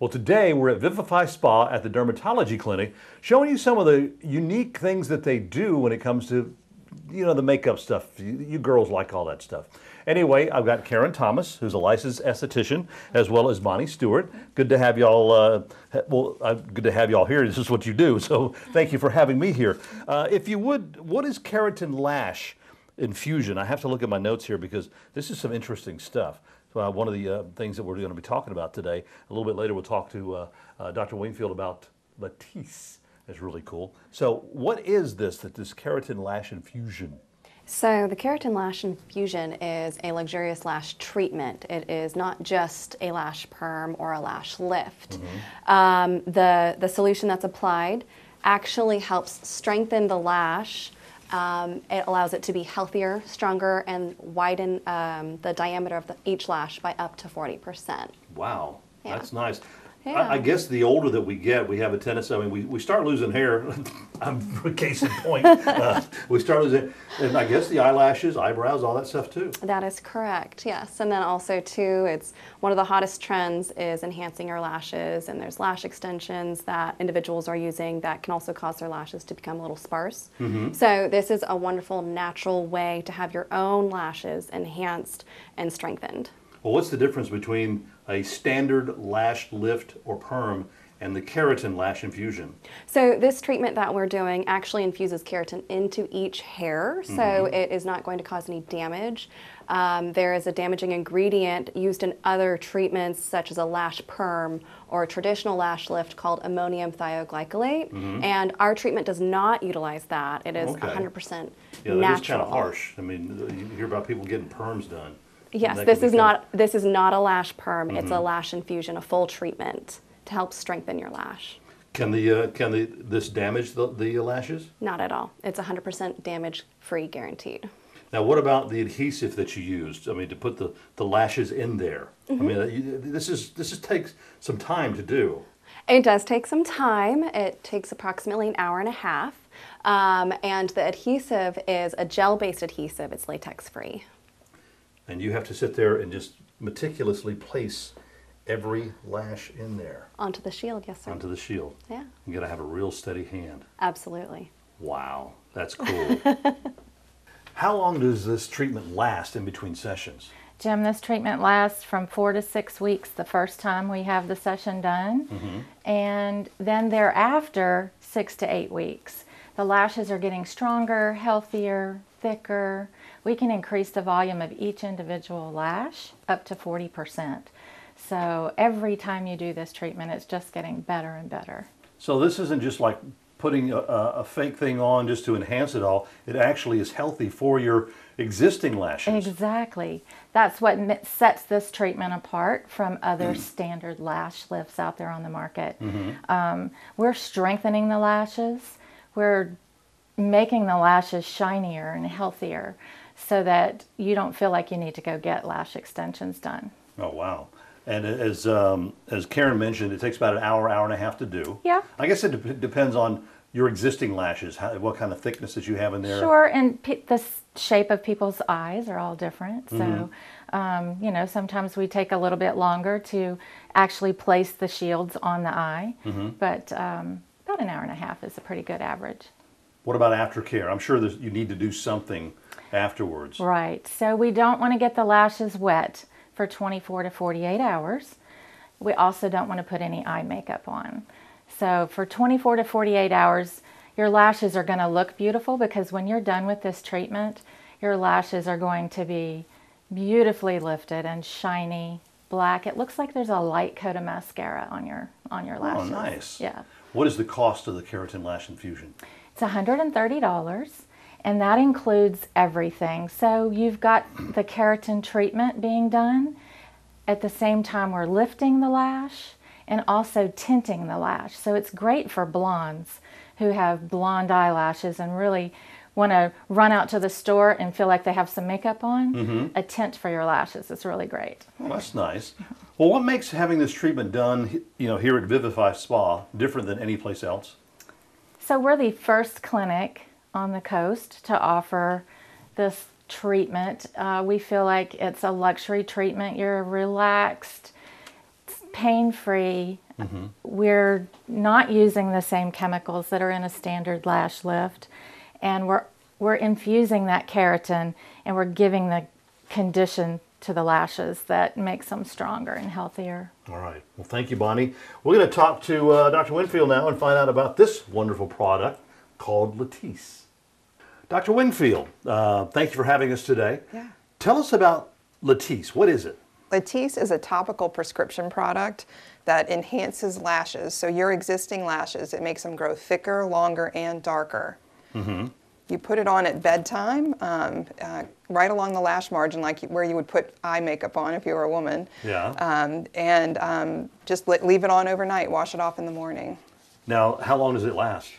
Well, today we're at Vivify Spa at the Dermatology Clinic, showing you some of the unique things that they do when it comes to, you know, the makeup stuff. You, you girls like all that stuff. Anyway, I've got Karen Thomas, who's a licensed esthetician, as well as Bonnie Stewart. Good to have y'all. Uh, well, uh, good to have y'all here. This is what you do. So thank you for having me here. Uh, if you would, what is keratin lash infusion? I have to look at my notes here because this is some interesting stuff. Uh, one of the uh, things that we're going to be talking about today. A little bit later, we'll talk to uh, uh Dr. Wingfield about Latisse. It's really cool. So, what is this? That this keratin lash infusion? So the keratin lash infusion is a luxurious lash treatment. It is not just a lash perm or a lash lift. Mm-hmm. Um, the, the solution that's applied actually helps strengthen the lash. Um, it allows it to be healthier, stronger, and widen um, the diameter of the, each lash by up to 40%. Wow, yeah. that's nice. Yeah. I, I, guess the older that we get, we have a tendency. I mean, we, we start losing hair. I'm case in point. Uh, we start losing, and I guess the eyelashes, eyebrows, all that stuff too. That is correct. Yes, and then also too, it's one of the hottest trends is enhancing your lashes, and there's lash extensions that individuals are using that can also cause their lashes to become a little sparse. Mm-hmm. So this is a wonderful natural way to have your own lashes enhanced and strengthened. Well, what's the difference between a standard lash lift or perm and the keratin lash infusion? So this treatment that we're doing actually infuses keratin into each hair, so mm-hmm. it is not going to cause any damage. Um, there is a damaging ingredient used in other treatments, such as a lash perm or a traditional lash lift called ammonium thioglycolate. Mm-hmm. And our treatment does not utilize that. It is okay. 100% yeah, natural. Yeah, kind of harsh. I mean, you hear about people getting perms done. Yes, this is not this is not a lash perm. Mm-hmm. It's a mm-hmm. lash infusion, a full treatment to help strengthen your lash. Can the uh, can the this damage the, the lashes? Not at all. It's 100% damage free guaranteed. Now, what about the adhesive that you used? I mean, to put the, the lashes in there. Mm-hmm. I mean, uh, this is this is takes some time to do. It does take some time. It takes approximately an hour and a half. Um, and the adhesive is a gel based adhesive, it's latex free and you have to sit there and just meticulously place every lash in there. Onto the shield, yes, sir. Onto the shield. Yeah. You got to have a real steady hand. Absolutely. Wow, that's cool. How long does this treatment last in between sessions? Jim, this treatment lasts from four to six weeks the first time we have the session done, mm-hmm. and then thereafter, six to eight weeks. The lashes are getting stronger, healthier, thicker, we can increase the volume of each individual lash up to 40%. So every time you do this treatment, it's just getting better and better. So this isn't just like putting a, a, fake thing on just to enhance it all. It actually is healthy for your existing lashes. Exactly. That's what sets this treatment apart from other mm. standard lash lifts out there on the market. Mm-hmm. Um, we're strengthening the lashes. We're making the lashes shinier and healthier so that you don't feel like you need to go get lash extensions done. Oh, wow. And as um, as Karen mentioned, it takes about an hour, hour and a half to do. Yeah. I guess it de- depends on your existing lashes, how, what kind of thicknesses you have in there. Sure, and the shape of people's eyes are all different. So, mm-hmm. um, you know, sometimes we take a little bit longer to actually place the shields on the eye, mm-hmm. but um, about an hour and a half is a pretty good average. What about aftercare? I'm sure you need to do something afterwards. Right. So we don't want to get the lashes wet for 24 to 48 hours. We also don't want to put any eye makeup on. So for 24 to 48 hours, your lashes are going to look beautiful because when you're done with this treatment, your lashes are going to be beautifully lifted and shiny black. It looks like there's a light coat of mascara on your on your oh, lashes. Oh, nice. Yeah. What is the cost of the keratin lash infusion? It's $130 and that includes everything. So you've got the keratin treatment being done. At the same time, we're lifting the lash and also tinting the lash. So it's great for blondes who have blonde eyelashes and really want to run out to the store and feel like they have some makeup on. Mm-hmm. A tint for your lashes is really great. Well, that's nice. Well, what makes having this treatment done, you know, here at Vivify Spa different than any place else? So we're the first clinic on the coast to offer this treatment. Uh, we feel like it's a luxury treatment. You're relaxed, pain free. We're not using the same chemicals that are in a standard lash lift, and we're we're infusing that keratin and we're giving the condition to the lashes that makes them stronger and healthier. All right. Well, thank you, Bonnie. We're going to talk to uh, Dr. Winfield now and find out about this wonderful product called Latisse. Dr. Winfield, uh, thank you for having us today. Yeah. Tell us about Latisse. What is it? Latisse is a topical prescription product that enhances lashes. So your existing lashes, it makes them grow thicker, longer, and darker. Mm-hmm. You put it on at bedtime, um, uh, right along the lash margin, like where you would put eye makeup on if you were a woman. Yeah. Um, and um, just leave it on overnight. Wash it off in the morning. Now, how long does it last?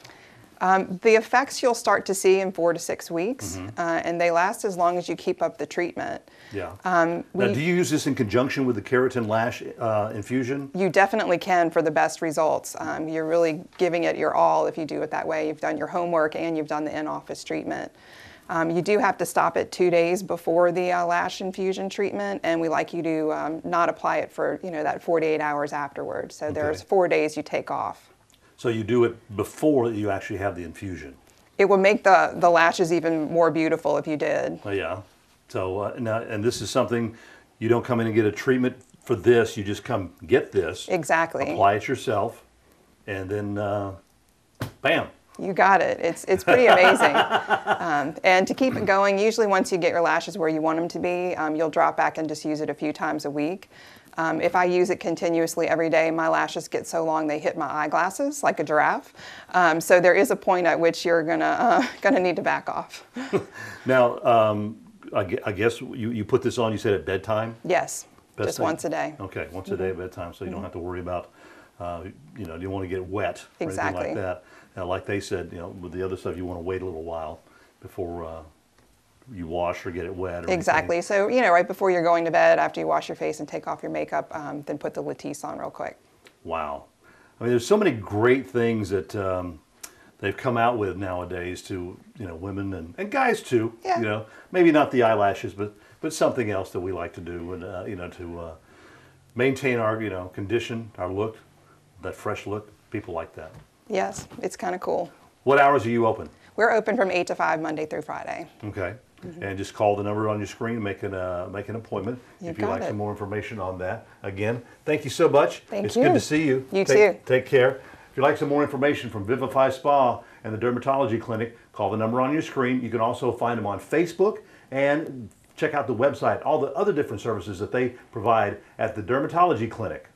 Um, the effects you'll start to see in four to six weeks, uh, and they last as long as you keep up the treatment. Yeah. Um, now, do you use this in conjunction with the keratin lash uh, infusion? You definitely can for the best results. Um, you're really giving it your all if you do it that way. You've done your homework and you've done the in-office treatment. Um, you do have to stop it two days before the uh, lash infusion treatment, and we like you to um, not apply it for you know that 48 hours afterwards. So there's four days you take off. So you do it before you actually have the infusion. It would make the, the lashes even more beautiful if you did. Oh, yeah. So uh, now, and this is something you don't come in and get a treatment for this. You just come get this, Exactly. apply it yourself, and then uh, bam. You got it. It's, it's pretty amazing. um, and to keep it going, usually once you get your lashes where you want them to be, um, you'll drop back and just use it a few times a week. Um, if I use it continuously every day, my lashes get so long they hit my eyeglasses like a giraffe. Um, so there is a point at which you're gonna uh, gonna need to back off. Now, um, I, gue- I guess you, you put this on. You said at bedtime. Yes, Best just thing. once a day. Okay, once a day at bedtime, so you don't have to worry about, uh, you know, you don't want to get wet or anything like that. Now, like they said, you know, with the other stuff, you want to wait a little while before uh, you wash or get it wet. Or anything. Exactly. So you know, right before you're going to bed, after you wash your face and take off your makeup, um, then put the Latisse on real quick. Wow. I mean, there's so many great things that um, they've come out with nowadays to, you know, women and, and guys too. Yeah. You know, maybe not the eyelashes, but, but something else that we like to do and, uh, you know, to uh, maintain our, you know, condition, our look, that fresh look. People like that. Yes, it's kind of cool. What hours are you open? We're open from eight to five Monday through Friday. Okay. And just call the number on your screen, make an, uh, make an appointment You if you'd like it. some more information on that. Again, thank you so much. Thank it's good to see you. You take, too. Take care. If you'd like some more information from Vivify Spa and the Dermatology Clinic, call the number on your screen. You can also find them on Facebook and check out the website, all the other different services that they provide at the Dermatology Clinic.